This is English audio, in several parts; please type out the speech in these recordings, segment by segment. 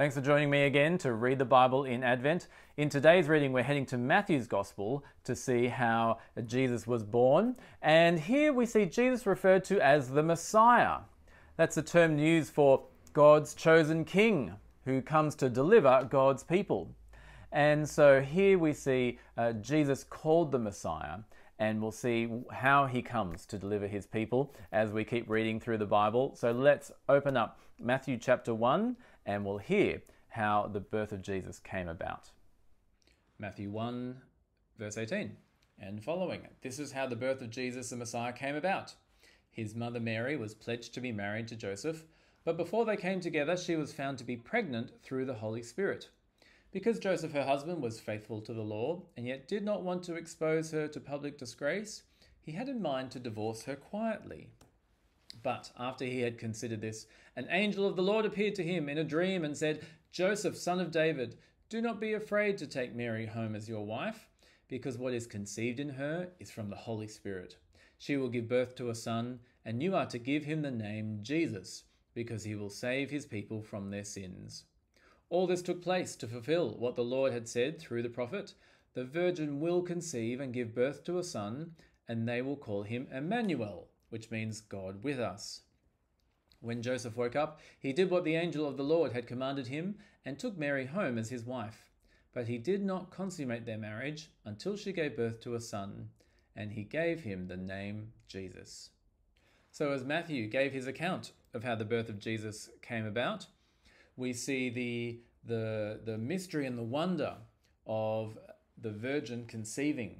Thanks for joining me again to read the Bible in Advent. In today's reading, we're heading to Matthew's Gospel to see how Jesus was born. And here we see Jesus referred to as the Messiah. That's a term used for God's chosen king who comes to deliver God's people. And so here we see uh, Jesus called the Messiah, and we'll see how he comes to deliver his people as we keep reading through the Bible. So let's open up Matthew chapter 1 and we'll hear how the birth of Jesus came about. Matthew 1, verse 18 and following. This is how the birth of Jesus the Messiah came about. His mother Mary was pledged to be married to Joseph, but before they came together, she was found to be pregnant through the Holy Spirit. Because Joseph, her husband, was faithful to the law and yet did not want to expose her to public disgrace, he had in mind to divorce her quietly. But after he had considered this, an angel of the Lord appeared to him in a dream and said, Joseph, son of David, do not be afraid to take Mary home as your wife, because what is conceived in her is from the Holy Spirit. She will give birth to a son, and you are to give him the name Jesus, because he will save his people from their sins. All this took place to fulfill what the Lord had said through the prophet The virgin will conceive and give birth to a son, and they will call him Emmanuel, which means God with us. When Joseph woke up, he did what the angel of the Lord had commanded him and took Mary home as his wife. But he did not consummate their marriage until she gave birth to a son, and he gave him the name Jesus. So, as Matthew gave his account of how the birth of Jesus came about, we see the, the, the mystery and the wonder of the virgin conceiving.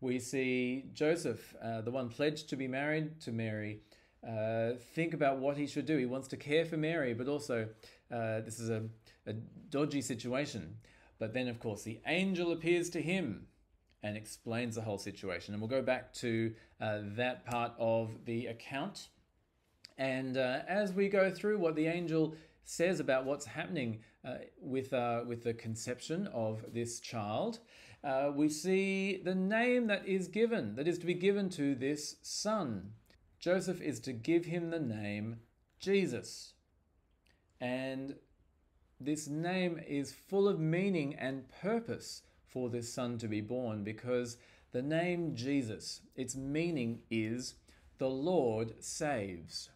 We see Joseph, uh, the one pledged to be married to Mary, uh, think about what he should do. He wants to care for Mary, but also uh, this is a, a dodgy situation. But then, of course, the angel appears to him and explains the whole situation. And we'll go back to uh, that part of the account. And uh, as we go through what the angel says about what's happening uh, with, uh, with the conception of this child, uh, we see the name that is given, that is to be given to this son. Joseph is to give him the name Jesus. And this name is full of meaning and purpose for this son to be born because the name Jesus, its meaning is the Lord saves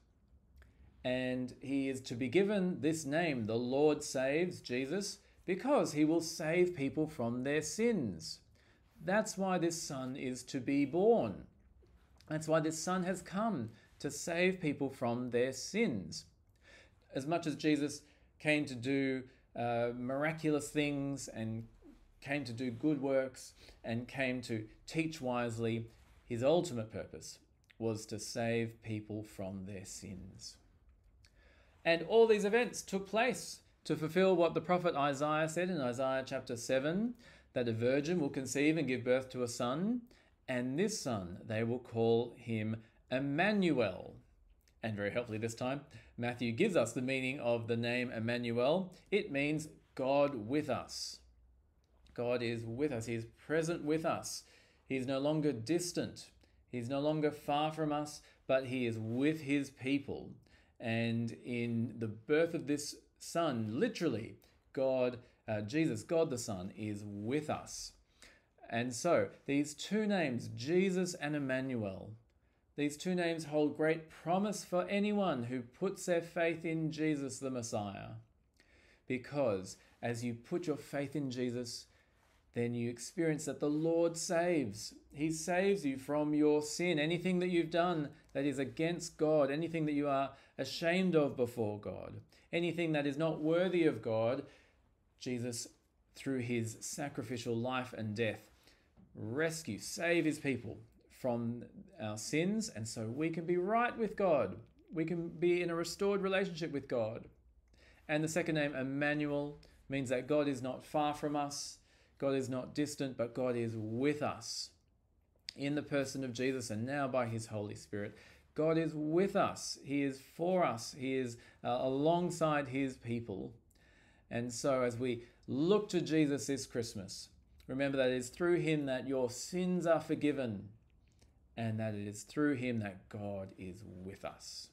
and he is to be given this name, the Lord saves, Jesus, because he will save people from their sins. That's why this son is to be born. That's why this son has come to save people from their sins. As much as Jesus came to do uh, miraculous things and came to do good works and came to teach wisely, his ultimate purpose was to save people from their sins. And all these events took place to fulfill what the prophet Isaiah said in Isaiah chapter 7 that a virgin will conceive and give birth to a son, and this son they will call him Emmanuel. And very helpfully this time, Matthew gives us the meaning of the name Emmanuel. It means God with us. God is with us, He is present with us. He is no longer distant, He's no longer far from us, but He is with His people. And in the birth of this Son, literally, God, uh, Jesus, God the Son, is with us. And so, these two names, Jesus and Emmanuel, these two names hold great promise for anyone who puts their faith in Jesus the Messiah. Because as you put your faith in Jesus, then you experience that the Lord saves. He saves you from your sin, anything that you've done that is against God, anything that you are ashamed of before God, anything that is not worthy of God. Jesus, through his sacrificial life and death, rescue, save his people from our sins, and so we can be right with God. We can be in a restored relationship with God. And the second name, Emmanuel, means that God is not far from us God is not distant, but God is with us in the person of Jesus and now by his Holy Spirit. God is with us. He is for us. He is uh, alongside his people. And so, as we look to Jesus this Christmas, remember that it is through him that your sins are forgiven and that it is through him that God is with us.